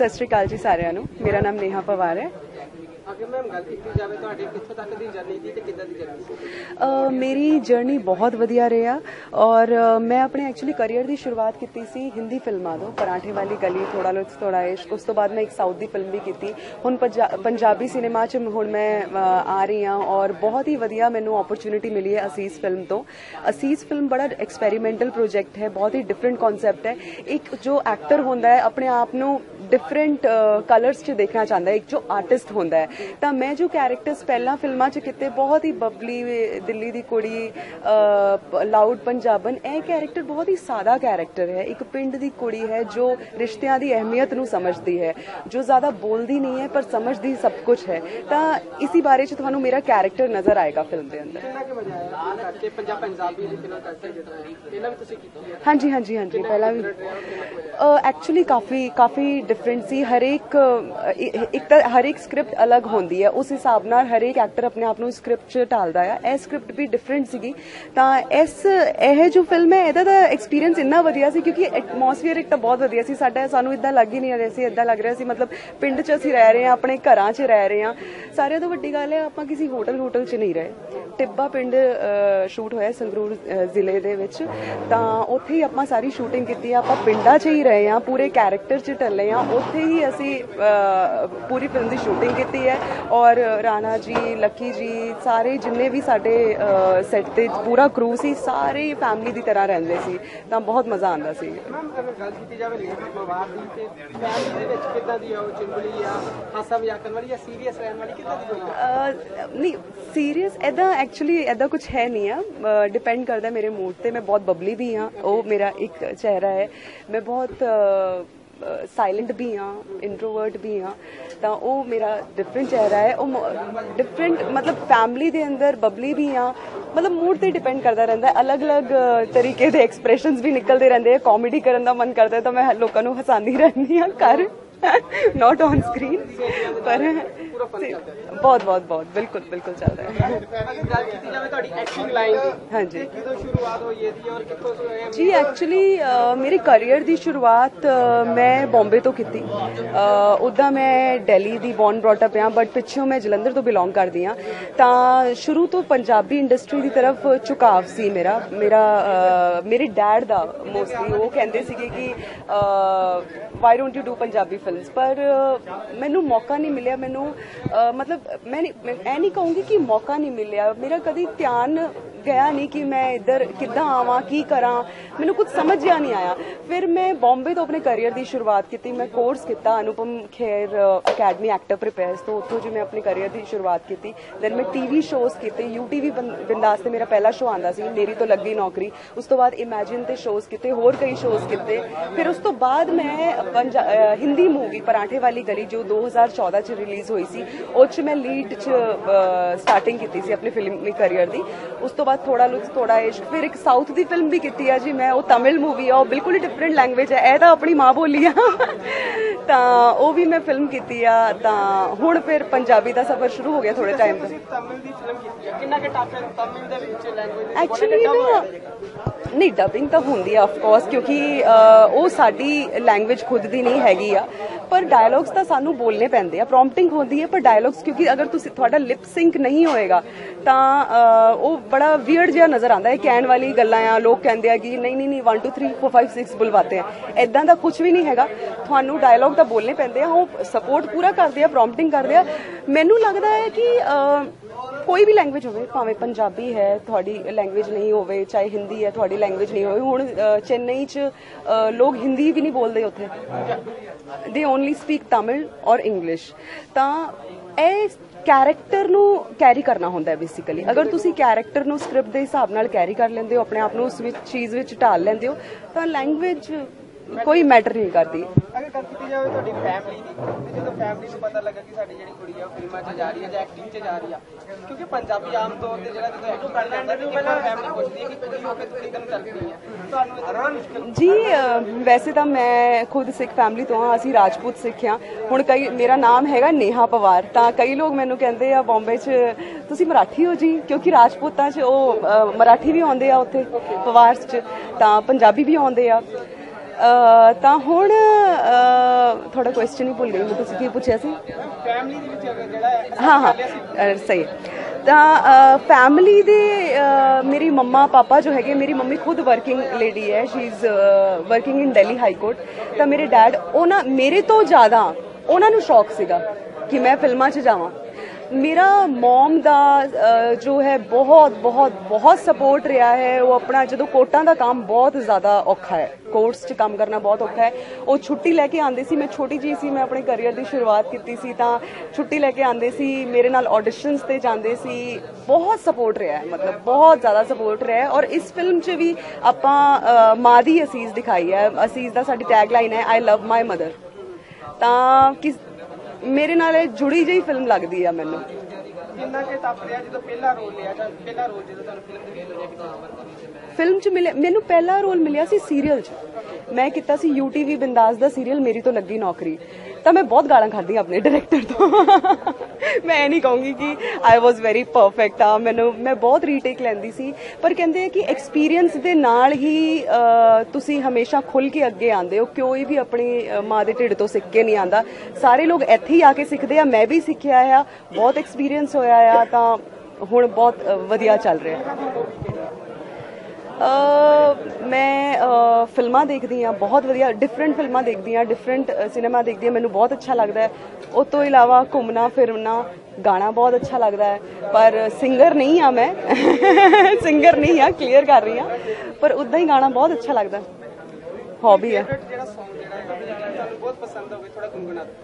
ਸਤਿ ਸ਼੍ਰੀ ਅਕਾਲ ਜੀ ਸਾਰਿਆਂ ਨੂੰ। ਮੇਰਾ ਨਾਮ ਨੇਹਾ ਪਵਾਰ ਹੈ। ਅਗਰ ਮੈਮ ਗੱਲ ਕੀਤੀ ਜਾਵੇ ਤੁਹਾਡੇ, ਕਿੱਥੋਂ ਤੱਕ ਦੀ ਜਰਨੀ ਸੀ ਤੇ ਕਿੱਦਾਂ ਦੀ ਜਰਨੀ ਸੀ? ਮੇਰੀ ਜਰਨੀ ਬਹੁਤ ਵਧੀਆ ਰਿਹਾ ਔਰ ਮੈਂ ਆਪਣੇ ਐਕਚੁਅਲੀ ਕੈਰੀਅਰ ਦੀ ਸ਼ੁਰੂਆਤ ਕੀਤੀ ਸੀ ਹਿੰਦੀ ਫਿਲਮਾਂ ਤੋਂ, ਪਰਾਂਠੇ ਵਾਲੀ ਗਲੀ ਥੋੜਾ ਲੁਤਫ ਥੋੜਾ ਇਸ਼ਕ ਉਸ ਤੋਂ ਬਾਅਦ ਮੈਂ ਇੱਕ ਸਾਊਥ ਦੀ ਫਿਲਮ ਵੀ ਕੀਤੀ। ਹੁਣ ਪੰਜਾਬੀ ਸਿਨੇਮਾ 'ਚ ਹੁਣ ਮੈਂ ਆ ਰਹੀ ਹਾਂ ਔਰ ਬਹੁਤ ਹੀ ਵਧੀਆ ਮੈਨੂੰ ਓਪਰਚ्युनिटी ਮਿਲੀ ਹੈ ਅਸੀਸ ਫਿਲਮ ਤੋਂ। ਅਸੀਸ ਫਿਲਮ ਬੜਾ ਐਕਸਪੈਰੀਮੈਂਟਲ ਪ੍ਰੋਜੈਕਟ ਹੈ, ਬਹੁਤ ਹੀ ਡਿਫਰੈਂਟ ਕਨਸੈਪਟ ਹੈ। ਇੱਕ ਜੋ ਐਕਟਰ ਹੁੰਦਾ ਹੈ, ਆਪਣੇ ਆਪ ਨੂੰ ਡਿਫਰੈਂਟ ਕਲਰਸ 'ਚ ਦੇਖਣਾ ਚਾਹੁੰਦਾ ਹੈ, ਇੱਕ ਜੋ ਆਰਟਿਸਟ ਹੁੰਦਾ ਹੈ। ਤਾਂ ਮੈਂ ਜੋ ਕੈਰੈਕਟਰਸ ਪਹਿਲਾਂ ਫਿਲਮਾਂ 'ਚ ਕੀਤੇ ਬਹੁਤ ਹੀ ਬਬਲੀ ਦਿੱਲੀ ਦੀ ਕੁੜੀ ਲਾਊਡ ਪੰਜਾਬਨ ਇਹ ਕੈਰੈਕਟਰ ਬਹੁਤ ਹੀ ਸਾਦਾ ਕੈਰੈਕਟਰ ਹੈ। ਇੱਕ ਪਿੰਡ ਦੀ ਕੁੜੀ ਹੈ ਜੋ ਰਿਸ਼ਤਿਆਂ ਦੀ ਅਹਿਮੀਅਤ ਨੂੰ ਸਮਝਦੀ ਹੈ ਜੋ ਜ਼ਿਆਦਾ ਬੋਲਦੀ ਨਹੀਂ ਹੈ ਪਰ ਸਮਝਦੀ ਸਭ ਕੁਝ ਹੈ। ਤਾਂ ਇਸੇ ਬਾਰੇ 'ਚ ਤੁਹਾਨੂੰ ਮੇਰਾ ਕੈਰੈਕਟਰ ਨਜ਼ਰ ਆਏਗਾ ਫਿਲਮ ਦੇ ਅੰਦਰ। ਹਾਂਜੀ ਹਾਂਜੀ ਹਾਂਜੀ ਪਹਿਲਾਂ ਵੀ ਐਕਚੁਅਲੀ ਕਾਫੀ ਕਾਫੀ ਡਿਫਰੈਂਟ ਸੀ। ਹਰੇਕ ਇੱਕ ਤਾਂ ਹਰੇਕ ਸਕ੍ਰਿਪਟ ਅਲੱਗ ਹੁੰਦੀ ਹੈ, ਉਸ ਹਿਸਾਬ ਨਾਲ ਹਰੇਕ ਐਕਟਰ ਆਪਣੇ ਆਪ ਨੂੰ ਸਕ੍ਰਿਪਟ 'ਚ ਢਾਲਦਾ ਆ। ਇਹ ਸਕ੍ਰਿਪਟ ਵੀ ਡਿਫਰੈਂਟ ਸੀਗੀ। ਤਾਂ ਇਸ, ਇਹ ਜੋ ਫਿਲਮ ਹੈ, ਇਹਦਾ ਤਾਂ ਐਕਸਪੀਰੀਅੰਸ ਇੰਨਾ ਵਧੀਆ ਸੀ ਕਿਉਂਕਿ ਐਟਮੋਸਫੀਅਰ ਇੱਕ ਤਾਂ ਬਹੁਤ ਵਧੀਆ ਸੀ। ਸਾਡਾ ਸਾਨੂੰ ਇਦਾਂ ਲੱਗ ਹੀ ਨਹੀਂ ਰਿਹਾ ਸੀ, ਇਦਾਂ ਲੱਗ ਰਿਹਾ ਸੀ। ਮਤਲਬ ਪਿੰਡ 'ਚ ਅਸੀਂ ਰਹਿ ਰਹੇ ਹਾਂ, ਆਪਣੇ ਘਰਾਂ 'ਚ ਰਹਿ ਰਹੇ ਹਾਂ। ਸਾਰਿਆਂ ਤੋਂ ਵੱਡੀ ਗੱਲ ਹੈ, ਆਪਾਂ ਕਿਸੇ ਹੋਟਲ ਹੋਟਲ 'ਚ ਨਹੀਂ ਰਹੇ। ਟਿੱਬਾ ਪਿੰਡ ਸ਼ੂਟ ਹੋਇਆ ਸੰਗਰੂਰ ਜ਼ਿਲ੍ਹੇ ਦੇ ਵਿੱਚ। ਤਾਂ ਉੱਥੇ ਹੀ ਆਪਾਂ ਸਾਰੀ ਸ਼ੂਟਿੰਗ ਕੀਤੀ ਆ। ਆਪਾਂ ਪਿੰਡਾਂ 'ਚ ਹੀ ਰਹੇ ਆ ਪੂਰੇ ਕੈਰੈਕਟਰ 'ਚ ਢੱਲੇ ਆ। ਉੱਥੇ ਹੀ ਅਸੀਂ ਪੂਰੀ ਫਿਲਮ ਦੀ ਸ਼ੂਟਿੰਗ ਕੀਤੀ ਹੈ। ਔਰ ਰਾਣਾ ਜੀ ਲੱਕੀ ਜੀ ਸਾਰੇ ਜਿੰਨੇ ਵੀ ਸਾਡੇ ਸੈੱਟ ਤੇ ਪੂਰਾ ਕਰੂ ਸੀ ਸਾਰੇ ਫੈਮਿਲੀ ਦੀ ਤਰ੍ਹਾਂ ਰਹਿੰਦੇ ਸੀ। ਤਾਂ ਬਹੁਤ ਮਜ਼ਾ ਆਉਂਦਾ ਸੀ। ਮੈਮ ਅਗਰ ਗੱਲ ਕੀਤੀ ਜਾਵੇ ਲੇਖ ਪਰਿਵਾਰ ਦੀ ਤੇ ਫੈਮਿਲੀ ਦੇ ਵਿੱਚ ਕਿੱਦਾਂ ਦੀ ਆ ਉਹ ਚੁੰਬਲੀ ਆ ਹਾਸਾ ਮਜ਼ਾਕ ਕਰਨ ਵਾਲੀ ਜਾਂ ਸੀਰੀਅਸ ਰਹਿਣ ਵਾਲੀ ਕਿੱਦਾਂ ਦੀ ਹੋਈ ਨਹੀਂ ਸੀਰੀਅਸ ਐਦਾਂ ਐਕਚੁਅਲੀ ਐਦਾਂ ਕੁਝ ਹੈ ਨਹੀਂ ਆ ਡਿਪੈਂਡ ਕਰਦਾ ਮੇਰੇ ਮੂਡ ਤੇ ਮੈਂ ਬਹੁਤ ਬਬਲੀ ਵੀ ਹਾਂ ਉਹ ਮੇਰਾ ਇੱਕ ਚਿਹਰਾ ਹੈ ਮੈਂ ਬਹੁਤ ਸਾਇਲੈਂਟ ਵੀ ਹਾਂ ਇੰਟਰੋਵਰਟ ਵੀ ਹਾਂ ਤਾਂ ਉਹ ਮੇਰਾ ਡਿਫਰੈਂਟ ਚਿਹਰਾ ਹੈ ਉਹ ਡਿਫਰੈਂਟ ਮਤਲਬ ਫੈਮਿਲੀ ਦੇ ਅੰਦਰ ਬਬਲੀ ਵੀ ਹਾਂ ਮਤਲਬ ਮੂਡ ਤੇ ਡਿਪੈਂਡ ਕਰਦਾ ਰਹਿੰਦਾ ਅਲੱਗ-ਅਲੱਗ ਤਰੀਕੇ ਦੇ ਐਕਸਪ੍ਰੈਸ਼ਨਸ ਵੀ ਨਿਕਲਦੇ ਰਹਿੰਦੇ ਆ ਕਾਮੇਡੀ ਕਰਨ ਦਾ ਮਨ ਕਰਦਾ ਤਾਂ ਮੈਂ ਲੋਕਾਂ ਨੂੰ ਹਸਾਉਂਦੀ ਰਹਿੰਦੀ ਹਾਂ ਕਰ ਨਾਟ ਔਨ ਸਕਰੀਨ ਪਰ ਬਹੁਤ ਬਹੁਤ ਬਹੁਤ ਬਿਲਕੁਲ ਬਿਲਕੁਲ ਚੱਲਦਾ ਹੈ। ਅਗਰ ਗੱਲ ਕੀਤੀ ਜਾਵੇ ਤੁਹਾਡੀ ਐਕਟਿੰਗ ਲਾਈਨ ਦੀ ਹਾਂਜੀ ਤੇ ਕਿਦੋਂ ਸ਼ੁਰੂਆਤ ਹੋਈ ਇਹਦੀ ਔਰ ਕਿੱਥੋਂ ਸ਼ੁਰੂ ਹੋਈ ਜੀ ਐਕਚੁਅਲੀ ਮੇਰੇ ਕੈਰੀਅਰ ਦੀ ਸ਼ੁਰੂਆਤ ਮੈਂ ਬੰਬੇ ਤੋਂ ਕੀਤੀ। ਉਦਾਂ ਮੈਂ ਦਿੱਲੀ ਦੀ ਬੌਰਨ ਬ੍ਰੌਟ ਅਪ ਹਾਂ ਬਟ ਪਿੱਛੋਂ ਮੈਂ ਜਲੰਧਰ ਤੋਂ ਬਿਲੋਂਗ ਕਰਦੀ ਹਾਂ। ਤਾਂ ਸ਼ੁਰੂ ਤੋਂ ਪੰਜਾਬੀ ਇੰਡਸਟਰੀ ਦੀ ਤਰਫ ਝੁਕਾਵ ਸੀ ਮੇਰਾ। ਮੇਰਾ ਮੇਰੇ ਡੈਡ ਦਾ ਮੋਸਟਲੀ ਉਹ ਕਹਿੰਦੇ ਸੀਗੇ ਕਿ why don't you do Punjabi films ਪਰ ਮੈਨੂੰ ਮੌਕਾ ਨਹੀਂ ਮਿਲਿਆ ਮੈਨੂੰ ਮਤਲਬ ਮੈਂ ਨਹੀਂ ਇਹ ਨਹੀਂ ਕਹੂੰਗੀ ਕਿ ਮੌਕਾ ਨਹੀਂ ਮਿਲਿਆ। ਮੇਰਾ ਕਦੀ ਧਿਆਨ ਗਿਆ ਨਹੀਂ ਕਿ ਮੈਂ ਇੱਧਰ ਕਿੱਦਾਂ ਆਵਾਂ, ਕੀ ਕਰਾਂ। ਮੈਨੂੰ ਕੁਝ ਸਮਝ ਜਿਆ ਨਹੀਂ ਆਇਆ। ਫਿਰ ਮੈਂ ਬੰਬੇ ਤੋਂ ਆਪਣੇ ਕੈਰੀਅਰ ਦੀ ਸ਼ੁਰੂਆਤ ਕੀਤੀ। ਮੈਂ ਕੋਰਸ ਕੀਤਾ Anupam Kher academy actor prepares ਤੋਂ। ਉੱਥੋਂ ਜੀ ਮੈਂ ਆਪਣੇ ਕੈਰੀਅਰ ਦੀ ਸ਼ੁਰੂਆਤ ਕੀਤੀ। ਦੈਨ ਮੈਂ ਟੀਵੀ ਸ਼ੋਜ਼ ਕੀਤੇ। ਯੂਟੀਵੀ ਬਿੰਦਾਸ ਤੇ ਮੇਰਾ ਪਹਿਲਾ ਸ਼ੋਅ ਆਂਦਾ ਸੀ। ਮੇਰੀ ਤੋਂ ਲੱਗੀ ਨੌਕਰੀ। ਉਸ ਤੋਂ ਬਾਅਦ ਇਮੇਜਿਨ ਤੇ ਸ਼ੋਜ਼ ਕੀਤੇ। ਹੋਰ ਕਈ ਸ਼ੋਜ਼ ਕੀਤੇ। ਫਿਰ ਉਸ ਤੋਂ ਬਾਅਦ ਮੈਂ ਹਿੰਦੀ ਮੂਵੀ ਪਰਾਂਠੇ ਵਾਲੀ ਗਲੀ, ਜੋ 2014 ਚ ਰਿਲੀਜ਼ ਹੋਈ ਸੀ, ਉਹ ਚ ਮੈਂ ਲੀਡ ਚ ਸਟਾਰਟਿੰਗ ਕੀਤੀ ਸੀ ਆਪਣੇ ਫਿਲਮੀ ਕੈਰੀਅਰ ਦੀ। ਉਸ ਤੋਂ ਬਾਅਦ ਥੋੜਾ ਲੁਕਸ ਥੋੜਾ ਇਸ਼ਕ, ਫਿਰ ਇੱਕ ਸਾਊਥ ਦੀ ਫਿਲਮ ਵੀ ਕੀਤੀ ਆ ਜੀ ਮੈਂ, ਉਹ ਤਮਿਲ ਮੂਵੀ ਆ, ਉਹ ਬਿਲਕੁਲ ਹੀ ਡਿਫਰੈਂਟ ਲੈਂਗੁਏਜ ਹੈ ਇਹ ਤਾਂ ਆਪਣੀ ਮਾਂ ਬੋਲੀ ਆ। ਤਾਂ ਉਹ ਵੀ ਮੈਂ ਫਿਲਮ ਕੀਤੀ ਆ ਤਾਂ ਹੁਣ ਫਿਰ ਪੰਜਾਬੀ ਦਾ ਸਫ਼ਰ ਸ਼ੁਰੂ ਹੋ ਗਿਆ ਥੋੜੇ ਟਾਈਮ ਤੋਂ। ਤਮਿਲ ਦੀ ਫਿਲਮ ਕੀਤੀ ਹੈ ਕਿੰਨਾ ਕਿ ਟਫ ਹੈ? ਤਮਿਲ ਦੇ ਵਿੱਚ ਲੈਂਗੁਏਜ ਐਕਚੁਅਲੀ ਨਹੀਂ ਡਬਿੰਗ ਤਾਂ ਹੁੰਦੀ ਆ ਆਫ ਕੋਰਸ ਕਿਉਂਕਿ ਉਹ ਸਾਡੀ ਲੈਂਗੁਏਜ ਖੁਦ ਦੀ ਨਹੀਂ ਹੈਗੀ ਆ। ਪਰ ਡਾਇਲੌਗਸ ਤਾਂ ਸਾਨੂੰ ਬੋਲਨੇ ਪੈਂਦੇ ਆ। ਪ੍ਰੋਮਪਟਿੰਗ ਹੁੰਦੀ ਹੈ ਪਰ ਡਾਇਲੌਗਸ ਕਿਉਂਕਿ ਅਗਰ ਤੁਸੀਂ ਤੁਹਾਡਾ ਲਿਪ ਸਿੰਕ ਨਹੀਂ ਹੋਏਗਾ ਤਾਂ ਉਹ ਬੜਾ ਵੀਅਰਡ ਜਿਹਾ ਨਜ਼ਰ ਆਉਂਦਾ ਹੈ। ਕਹਿਣ ਵਾਲੀ ਗੱਲਾਂ ਆ ਲੋਕ ਕਹਿੰਦੇ ਆ ਕਿ ਨਹੀਂ ਨਹੀਂ ਨਹੀਂ 1 2 3 4 5 6 ਬੁਲਵਾਤੇ ਆ। ਐਦਾਂ ਦਾ ਕੁਝ ਵੀ ਨਹੀਂ ਹੈਗਾ। ਤੁਹਾਨੂੰ ਡਾਇਲੌਗ ਤਾਂ ਬੋਲਨੇ ਪੈਂਦੇ ਆ ਉਹ ਸਪੋਰਟ ਪੂਰਾ ਕਰਦੇ ਆ ਪ੍ਰੋਮਪਟਿੰਗ ਕਰਦੇ ਆ। ਮੈਨੂੰ ਲੱਗਦਾ ਹੈ ਕਿ ਕੋਈ ਵੀ ਲੈਂਗੁਏਜ ਹੋਵੇ ਭਾਵੇਂ ਪੰਜਾਬੀ ਹੈ ਤੁਹਾਡੀ ਲੈਂਗੁਏਜ ਨਹੀਂ ਹੋਵੇ ਚਾਹੇ ਹਿੰਦੀ ਹੈ ਤੁਹਾਡੀ ਲੈਂਗੁਏਜ ਨਹੀਂ ਹੋਵੇ ਹੁਣ ਅ, ਚੇਨਈ 'ਚ ਲੋਕ ਹਿੰਦੀ ਵੀ ਨਹੀਂ ਬੋਲਦੇ ਉੱਥੇ। ਦੇ ਓਨਲੀ ਸਪੀਕ ਤਮਿਲ ਔਰ ਇੰਗਲਿਸ਼ ਤਾਂ ਇਹ ਕੈਰੈਕਟਰ ਨੂੰ ਕੈਰੀ ਕਰਨਾ ਹੁੰਦਾ ਹੈ ਬੇਸਿਕਲੀ ਅਗਰ ਤੁਸੀਂ ਕੈਰੈਕਟਰ ਨੂੰ ਸਕ੍ਰਿਪਟ ਦੇ ਹਿਸਾਬ ਨਾਲ ਕੈਰੀ ਕਰ ਲੈਂਦੇ ਹੋ ਆਪਣੇ ਆਪ ਨੂੰ ਉਸ ਵਿੱਚ ਚੀਜ਼ ਵਿੱਚ ਢਾਲ ਲੈਂਦੇ ਹੋ ਤਾਂ ਲੈਂਗੁਏਜ ਕੋਈ ਮੈਟਰ ਨਹੀਂ ਕਰਦੀ। ਅਗਰ ਗੱਲ ਕੀਤੀ ਜਾਵੇ ਤੁਹਾਡੀ ਫੈਮਿਲੀ ਦੀ ਤੇ ਜਦੋਂ ਫੈਮਿਲੀ ਨੂੰ ਪਤਾ ਲੱਗਾ ਕਿ ਸਾਡੀ ਜਿਹੜੀ ਕੁੜੀ ਆ ਉਹ ਫਿਲਮਾਂ 'ਚ ਜਾ ਰਹੀ ਹੈ ਜਾਂ ਐਕਟਿੰਗ 'ਚ ਜਾ ਰਹੀ ਆ ਕਿਉਂਕਿ ਪੰਜਾਬੀ ਆਮ ਤੌਰ ਤੇ ਜਿਹੜਾ ਜਦੋਂ ਐਕਟਿੰਗ ਕਰ ਲੈਂਦਾ ਤੇ ਪਹਿਲਾਂ ਫੈਮਿਲੀ ਪੁੱਛਦੀ ਹੈ ਕਿ ਕੁੜੀ ਹੋ ਕੇ ਤੂੰ ਕਿੱਦਾਂ ਕਰਦੀ ਹੈ ਤੁਹਾਨੂੰ ਇਹਦਾ ਮੁਸ਼ਕਿਲ ਜੀ ਅ, ਵੈਸੇ ਤਾਂ ਮੈਂ ਖੁਦ ਸਿੱਖ ਫੈਮਿਲੀ ਤੋਂ ਹਾਂ ਅਸੀਂ ਰਾਜਪੂਤ ਸਿੱਖ ਹਾਂ। ਹੁਣ ਕਈ ਮੇਰਾ ਨਾਮ ਹੈਗਾ ਨੇਹਾ ਪਵਾਰ ਤਾਂ ਕਈ ਲੋਕ ਮੈਨੂੰ ਕਹਿੰਦੇ ਆ ਬੰਬੇ 'ਚ ਤੁਸੀਂ ਮਰਾਠੀ ਹੋ ਜੀ? ਕਿਉਂਕਿ ਰਾਜਪੂਤਾਂ 'ਚ ਉਹ ਮਰਾਠੀ ਵੀ ਆਉਂਦੇ ਆ ਉੱਥੇ ਪਵਾਰਸ 'ਚ ਤਾਂ ਪੰਜਾਬੀ ਵੀ ਆਉਂਦੇ ਆ। ਤਾਂ ਹੁਣ ਤੁਹਾਡਾ ਕੁਐਸਚਨ ਹੀ ਭੁੱਲ ਗਈ ਮੈਂ ਤੁਸੀਂ ਕੀ ਪੁੱਛਿਆ ਸੀ? ਫੈਮਿਲੀ ਦੇ ਵਿੱਚ ਜਿਹੜਾ ਹੈ ਹਾਂ ਸਹੀ ਤਾਂ ਫੈਮਿਲੀ ਦੇ ਮੇਰੀ ਮੰਮਾ ਪਾਪਾ ਜੋ ਹੈਗੇ ਮੇਰੀ ਮੰਮੀ ਖੁਦ ਵਰਕਿੰਗ ਲੇਡੀ ਹੈ she is working in Delhi high court ਤਾਂ ਮੇਰੇ ਡੈਡ ਉਹਨਾਂ ਮੇਰੇ ਤੋਂ ਜ਼ਿਆਦਾ ਉਹਨਾਂ ਨੂੰ ਸ਼ੌਕ ਸੀਗਾ ਕਿ ਮੈਂ ਫਿਲਮਾਂ 'ਚ ਜਾਵਾਂ। ਮੇਰਾ ਮਮ ਦਾ ਜੋ ਹੈ, ਬਹੁਤ ਬਹੁਤ ਬਹੁਤ ਸਪੋਰਟ ਰਿਹਾ ਹੈ। ਉਹ ਆਪਣਾ ਜਦੋਂ ਕੋਟਾਂ ਦਾ ਕੰਮ ਬਹੁਤ ਜ਼ਿਆਦਾ ਔਖਾ ਹੈ ਕੋਰਟਸ 'ਚ ਕੰਮ ਕਰਨਾ ਬਹੁਤ ਔਖਾ ਹੈ। ਉਹ ਛੁੱਟੀ ਲੈ ਕੇ ਆਉਂਦੇ ਸੀ, ਮੈਂ ਛੋਟੀ ਜੀ ਸੀ, ਮੈਂ ਆਪਣੇ ਕੈਰੀਅਰ ਦੀ ਸ਼ੁਰੂਆਤ ਕੀਤੀ ਸੀ ਤਾਂ ਛੁੱਟੀ ਲੈ ਕੇ ਆਉਂਦੇ ਸੀ, ਮੇਰੇ ਨਾਲ ਆਡੀਸ਼ਨਸ ਤੇ ਜਾਂਦੇ ਸੀ। ਬਹੁਤ ਸਪੋਰਟ ਰਿਹਾ ਹੈ, ਮਤਲਬ ਬਹੁਤ ਜ਼ਿਆਦਾ ਸਪੋਰਟ ਰਿਹਾ ਹੈ ਔਰ ਇਸ ਫਿਲਮ 'ਚ ਵੀ ਆਪਾਂ ਮਾਂ ਦੀ ਅਸੀਸ ਦਿਖਾਈ ਹੈ। ਅਸੀਸ ਦਾ ਸਾਡੀ ਟੈਗ ਲਾਈਨ ਹੈ ਆਈ ਲਵ ਮਾਈ ਮਦਰ ਤਾਂ ਕਿਸ ਮੇਰੇ ਨਾਲ ਇਹ ਜੁੜੀ ਜਿਹੀ ਫਿਲਮ ਲੱਗਦੀ ਆ ਮੈਨੂੰ। ਕਿੰਨਾ ਕਿ ਟੱਪ ਰਿਹਾ ਜਦੋਂ ਪਹਿਲਾ ਰੋਲ ਲਿਆ ਜਾਂ ਪਹਿਲਾ ਰੋਲ ਜਦੋਂ ਤੁਹਾਨੂੰ ਫਿਲਮ ਦੇ ਮਿਲਿਆ ਕਿ ਫਿਲਮ 'ਚ ਮਿਲਿਆ ਮੈਨੂੰ ਪਹਿਲਾ ਰੋਲ ਮਿਲਿਆ ਸੀ ਸੀਰੀਅਲ 'ਚ। ਮੈਂ ਕੀਤਾ ਸੀ ਯੂਟੀਵੀ ਬਿੰਦਾਸ ਦਾ ਸੀਰੀਅਲ ਮੇਰੀ ਤੋਂ ਲੱਗੀ ਨੌਕਰੀ। ਤਾਂ ਮੈਂ ਬਹੁਤ ਗਾਲਾਂ ਖਾਧੀ ਆਪਣੇ ਡਾਇਰੈਕਟਰ ਤੋਂ। ਮੈਂ ਇਹ ਨਹੀਂ ਕਹੂੰਗੀ ਕਿ ਆਈ ਵਾਸ ਵੈਰੀ ਪਰਫੈਕਟ ਆ। ਮੈਨੂੰ, ਮੈਂ ਬਹੁਤ ਰੀਟੇਕ ਲੈਂਦੀ ਸੀ। ਪਰ ਕਹਿੰਦੇ ਆ ਕਿ ਐਕਸਪੀਰੀਅੰਸ ਦੇ ਨਾਲ ਹੀ ਤੁਸੀਂ ਹਮੇਸ਼ਾ ਖੁੱਲ ਕੇ ਅੱਗੇ ਆਉਂਦੇ ਹੋ। ਕੋਈ ਵੀ ਆਪਣੀ ਮਾਂ ਦੇ ਢਿੱਡ ਤੋਂ ਸਿੱਖ ਕੇ ਨਹੀਂ ਆਂਦਾ ਸਾਰੇ ਲੋਕ ਇੱਥੇ ਹੀ ਆ ਕੇ ਸਿੱਖਦੇ ਆ। ਮੈਂ ਵੀ ਸਿੱਖਿਆ ਆ। ਬਹੁਤ ਐਕਸਪੀਰੀਅੰਸ ਹੋਇਆ ਆ। ਤਾਂ ਹੁਣ ਬਹੁਤ ਵਧੀਆ ਚੱਲ ਰਿਹਾ। ਮੈਂ ਫਿਲਮਾਂ ਦੇਖਦੀ ਆ ਬਹੁਤ ਵਧੀਆ ਡਿਫਰੈਂਟ ਫਿਲਮਾਂ ਦੇਖਦੀ ਆ ਡਿਫਰੈਂਟ ਸਿਨੇਮਾ ਦੇਖਦੀ ਆ ਮੈਨੂੰ ਬਹੁਤ ਅੱਛਾ ਲੱਗਦਾ ਹੈ। ਉਸ ਤੋਂ ਇਲਾਵਾ ਘੁੰਮਣਾ ਫਿਰਨਾ ਗਾਣਾ ਬਹੁਤ ਅੱਛਾ ਲੱਗਦਾ ਹੈ। ਪਰ ਸਿੰਗਰ ਨਹੀਂ ਆ ਮੈਂ। ਸਿੰਗਰ ਨਹੀਂ ਆ ਕਲੀਅਰ ਕਰ ਰਹੀ ਆ ਪਰ ਉਦਾਂ ਹੀ ਗਾਣਾ ਬਹੁਤ ਅੱਛਾ ਲੱਗਦਾ ਹੌਬੀ ਹੈ। ਜਿਹੜਾ ਹੈ ਤੁਹਾਨੂੰ ਬਹੁਤ ਪਸੰਦ ਹੋਵੇ ਥੋੜਾ ਗੁੰਗਣਾ ਦਿਓ।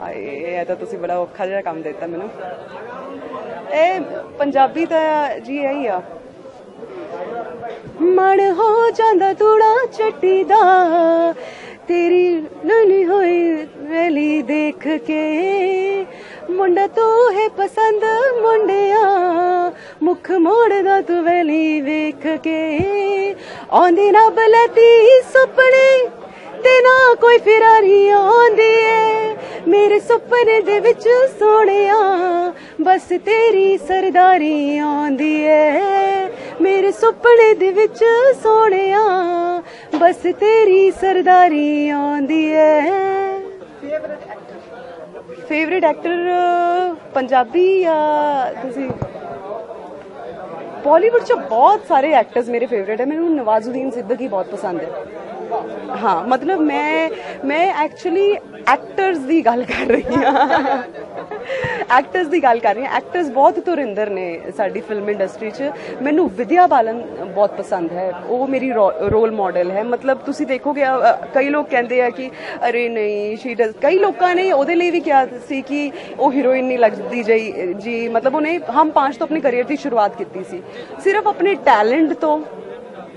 ਹਾਏ ਇਹ ਤਾਂ ਤੁਸੀਂ ਬੜਾ ਔਖਾ ਜਿਹਾ ਕੰਮ ਦਿੱਤਾ ਮੈਨੂੰ। ਇਹ ਪੰਜਾਬੀ ਤਾਂ ਜੀ ਇਹੀ ਆ। ਮਨ ਹੋ ਜਾਂਦਾ ਤੂੜਾ ਚੱਟੀ ਦਾ। ਤੇਰੀ ਨਲੀ ਹੋਈ ਰੈਲੀ ਦੇਖ ਕੇ ਮੁੰਡਾ ਤੂੰ ਹੈ ਪਸੰਦ ਮੁੰਡਿਆ, ਮੁਖ ਮੋੜਦਾ ਤੂੰ ਵੈਲੀ ਵੇਖ ਕੇ। ਆਉਂਦੀ ਨਾ ਬਲਤੀ ਸੁਪਨੇ ਤੇ ਨਾ ਕੋਈ ਫਿਰਾਰੀ ਆਉਂਦੀ ਏ। ਮੇਰੇ ਸੁਪਨੇ ਦੇ ਵਿੱਚ ਸੋਹਣਿਆ, ਬਸ ਤੇਰੀ ਸਰਦਾਰੀ ਆਉਂਦੀ ਏ। ਮੇਰੇ ਸੁਪਨੇ ਦੇ ਵਿੱਚ ਸੋਹਣਿਆ, ਬਸ ਤੇਰੀ ਸਰਦਾਰੀ ਆਉਂਦੀ ਏ ਫੇਵਰਿਟ ਐਕਟਰ ਪੰਜਾਬੀ ਆ, ਤੁਸੀਂ ਬਾਲੀਵੁੱਡ 'ਚ ਬਹੁਤ ਸਾਰੇ ਐਕਟਰਸ ਮੇਰੇ ਫੇਵਰਿਟ ਹੈ ਮੈਨੂੰ ਨਵਾਜ਼ੁਦੀਨ ਸਿੱਦੀਕੀ ਬਹੁਤ ਪਸੰਦ ਹੈ ਹਾਂ, ਮਤਲਬ ਮੈਂ ਮੈਂ ਐਕਚੁਅਲੀ ਐਕਟਰਸ ਦੀ ਗੱਲ ਕਰ ਰਹੀ ਹਾਂ। ਐਕਟਰਸ ਦੀ ਗੱਲ ਕਰ ਰਹੀ ਹਾਂ। ਐਕਟਰਸ ਬਹੁਤ ਧੁਰਿੰਦਰ ਨੇ ਸਾਡੀ ਫਿਲਮ ਇੰਡਸਟਰੀ 'ਚ। ਮੈਨੂੰ ਵਿਦਿਆ ਬਾਲਨ ਬਹੁਤ ਪਸੰਦ ਹੈ। ਉਹ ਮੇਰੀ ਰੋਲ ਮਾਡਲ ਹੈ। ਮਤਲਬ ਤੁਸੀਂ ਦੇਖੋਗੇ ਕਈ ਲੋਕ ਕਹਿੰਦੇ ਆ ਕਿ ਅਰੇ ਨਹੀਂ ਸ਼ੀ ਡਸ ਕਈ ਲੋਕਾਂ ਨੇ ਉਹਦੇ ਲਈ ਵੀ ਕਿਹਾ ਸੀ ਕਿ ਉਹ ਹੀਰੋਇਨ ਨਹੀਂ ਲੱਗਦੀ ਜਈ, ਜੀ। ਮਤਲਬ ਉਹਨੇ ਹਮ ਪੰਜ ਤੋਂ ਆਪਣੇ ਕੈਰੀਅਰ ਦੀ ਸ਼ੁਰੂਆਤ ਕੀਤੀ ਸੀ। ਸਿਰਫ ਆਪਣੇ ਟੈਲੈਂਟ ਤੋਂ,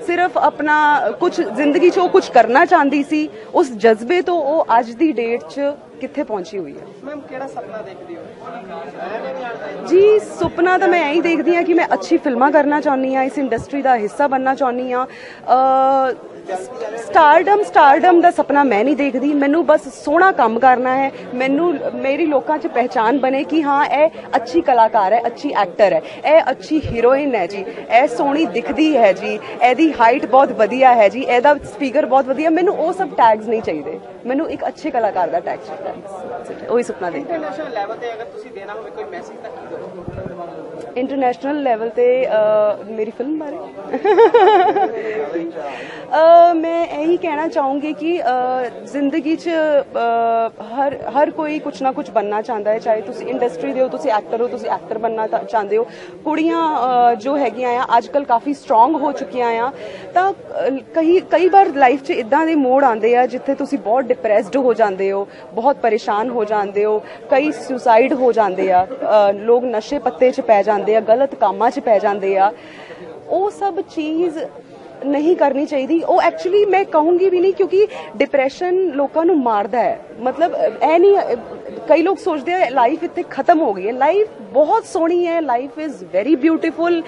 ਸਿਰਫ ਆਪਣਾ ਕੁਝ ਜ਼ਿੰਦਗੀ 'ਚ ਉਹ ਕੁਝ ਕਰਨਾ ਚਾਹੁੰਦੀ ਸੀ, ਉਸ ਜਜ਼ਬੇ ਤੋਂ ਉਹ ਅੱਜ ਦੀ ਡੇਟ 'ਚ ਕਿੱਥੇ ਪਹੁੰਚੀ ਹੋਈ ਹੈ? ਮੈਮ ਕਿਹੜਾ ਸੁਪਨਾ ਦੇਖਦੇ ਹੋ? ਜੀ ਸੁਪਨਾ ਤਾਂ ਮੈਂ ਐਂ ਹੀ ਦੇਖਦੀ ਹਾਂ ਕਿ ਮੈਂ ਅੱਛੀ ਫਿਲਮਾਂ ਕਰਨਾ ਚਾਹੁੰਦੀ ਹਾਂ ਇਸ ਇੰਡਸਟਰੀ ਦਾ ਹਿੱਸਾ ਬਣਨਾ ਚਾਹੁੰਦੀ ਹਾਂ। ਸਟਾਰਡਮ ਸਟਾਰਡਮ ਦਾ ਸੁਪਨਾ ਮੈਂ ਨਹੀਂ ਦੇਖਦੀ। ਮੈਨੂੰ ਬਸ ਸੋਹਣਾ ਕੰਮ ਕਰਨਾ ਹੈ। ਮੈਨੂੰ ਮੇਰੀ ਲੋਕਾਂ 'ਚ ਪਹਿਚਾਨ ਬਣੇ ਕਿ ਹਾਂ, ਇਹ ਅੱਛੀ ਕਲਾਕਾਰ ਹੈ, ਅੱਛੀ ਐਕਟਰ ਹੈ। ਇਹ ਅੱਛੀ ਹੀਰੋਇਨ ਹੈ ਜੀ। ਇਹ ਸੋਹਣੀ ਦਿਖਦੀ ਹੈ ਜੀ। ਇਹਦੀ ਹਾਈਟ ਬਹੁਤ ਵਧੀਆ ਹੈ ਜੀ। ਇਹਦਾ ਸਪੀਕਰ ਬਹੁਤ ਵਧੀਆ। ਮੈਨੂੰ ਉਹ ਸਭ ਟੈਗਸ ਨਹੀਂ ਚਾਹੀਦੇ। ਮੈਨੂੰ ਇੱਕ ਅੱਛੇ ਕਲਾਕਾਰ ਦਾ ਟੈਗ ਚਾਹੀਦਾ। ਉਹੀ ਸੁਪਨਾ ਦੇਖਦੀ ਇੰਟਰਨੈਸ਼ਨਲ ਲੈਵਲ ਤੇ ਅਗਰ ਤੁਸੀਂ ਦੇਣਾ ਹੋਵੇ, ਕੋਈ ਮੈਸੇਜ ਤਾਂ ਕੀ ਦੋਗੇ ਇੰਟਰਨੈਸ਼ਨਲ ਲੈਵਲ ਤੇ ਮੇਰੀ ਫਿਲਮ ਬਾਰੇ? ਮੈਂ ਇਹੀ ਕਹਿਣਾ ਚਾਹੂੰਗੀ ਕਿ ਜ਼ਿੰਦਗੀ 'ਚ ਹਰ ਹਰ ਕੋਈ ਕੁਝ ਨਾ ਕੁਝ ਬੰਨਣਾ ਚਾਹੁੰਦਾ ਹੈ, ਚਾਹੇ ਤੁਸੀਂ ਇੰਡਸਟਰੀ ਦੇ ਹੋ, ਤੁਸੀਂ ਐਕਟਰ ਹੋ, ਤੁਸੀਂ ਐਕਟਰ ਬੰਨਣਾ ਚਾਹੁੰਦੇ ਹੋ। ਕੁੜੀਆਂ ਜੋ ਹੈਗੀਆਂ ਆ ਅੱਜ ਕੱਲ ਕਾਫੀ ਸਟਰੋਂਗ ਹੋ ਚੁੱਕੀਆਂ ਆ। ਤਾਂ ਕਈ ਕਈ ਵਾਰ ਲਾਈਫ 'ਚ ਇਦਾਂ ਦੇ ਮੋੜ ਆਉਂਦੇ ਆ, ਜਿੱਥੇ ਤੁਸੀਂ ਬਹੁਤ ਡਿਪਰੈਸਡ ਹੋ ਜਾਂਦੇ ਹੋ, ਬਹੁਤ ਪਰੇਸ਼ਾਨ ਹੋ ਜਾਂਦੇ ਹੋ, ਕਈ ਸੁਸਾਈਡ ਹੋ ਜਾਂਦੇ ਆ ਲੋਕ ਨਸ਼ੇ ਪੱਤੇ 'ਚ ਪੈ ਜਾਂਦੇ ਆ ਗਲਤ ਕੰਮਾਂ 'ਚ ਪੈ ਜਾਂਦੇ ਆ। ਉਹ ਸਭ ਚੀਜ਼ ਨਹੀਂ ਕਰਨੀ ਚਾਹੀਦੀ। ਉਹ ਐਕਚੁਅਲੀ ਮੈਂ ਕਹੂੰਗੀ ਵੀ ਨਹੀਂ ਕਿਉਂਕਿ ਡਿਪਰੈਸ਼ਨ ਲੋਕਾਂ ਨੂੰ ਮਾਰਦਾ ਹੈ। ਮਤਲਬ ਇਹ ਨਹੀਂ ਕਈ ਲੋਕ ਸੋਚਦੇ ਆ ਲਾਈਫ ਇੱਥੇ ਖਤਮ ਹੋ ਗਈ ਹੈ। ਲਾਈਫ ਬਹੁਤ ਸੋਹਣੀ ਹੈ। ਲਾਈਫ ਇਜ਼ ਵੈਰੀ ਬਿਊਟੀਫੁਲ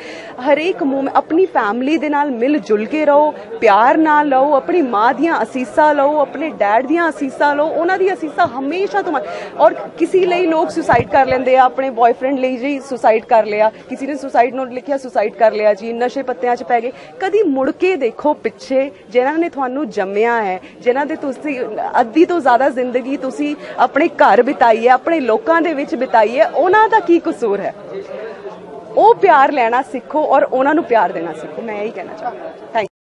ਹਰੇਕ ਮੂਮੈਂਟ ਆਪਣੀ ਫੈਮਿਲੀ ਦੇ ਨਾਲ ਮਿਲ ਜੁਲ ਕੇ ਰਹੋ, ਪਿਆਰ ਨਾਲ ਲਓ ਆਪਣੀ ਮਾਂ ਦੀਆਂ ਅਸੀਸਾਂ ਲਓ, ਆਪਣੇ ਡੈਡ ਦੀਆਂ ਅਸੀਸਾਂ ਲਓ, ਉਹਨਾਂ ਦੀ ਅਸੀਸਾਂ ਹਮੇਸ਼ਾ ਤੁਮ ਔਰ ਕਿਸੇ ਲਈ ਲੋਕ ਸੁਸਾਈਡ ਕਰ ਲੈਂਦੇ ਆ, ਆਪਣੇ ਬॉयਫ੍ਰੈਂਡ ਲਈ ਜੀ ਸੁਸਾਈਡ ਕਰ ਲਿਆ, ਕਿਸੇ ਨੇ ਸੁਸਾਈਡ ਨੋਟ ਲਿਖਿਆ ਸੁਸਾਈਡ ਕਰ ਲਿਆ ਜੀ, ਨਸ਼ੇ ਪੱਤਿਆਂ 'ਚ ਪੈ ਗਏ। ਕਦੀ ਮੁੜ ਕੇ ਕੇ ਦੇਖੋ ਪਿੱਛੇ, ਜਿਨ੍ਹਾਂ ਨੇ ਤੁਹਾਨੂੰ ਜੰਮਿਆ ਹੈ, ਜਿਨ੍ਹਾਂ ਦੇ ਤੁਸੀਂ ਅੱਧੀ ਤੋਂ ਜ਼ਿਆਦਾ ਜ਼ਿੰਦਗੀ ਤੁਸੀਂ ਆਪਣੇ ਘਰ ਬਿਤਾਈ ਹੈ, ਆਪਣੇ ਲੋਕਾਂ ਦੇ ਵਿੱਚ ਬਿਤਾਈ ਹੈ, ਉਹਨਾਂ ਦਾ ਕੀ ਕਸੂਰ ਹੈ? ਉਹ ਪਿਆਰ ਲੈਣਾ ਸਿੱਖੋ ਔਰ ਉਹਨਾਂ ਨੂੰ ਪਿਆਰ ਦੇਣਾ ਸਿੱਖੋ, ਮੈਂ ਇਹੀ ਕਹਿਣਾ ਚਾਹੁੰਦਾ ਥੈਂਕ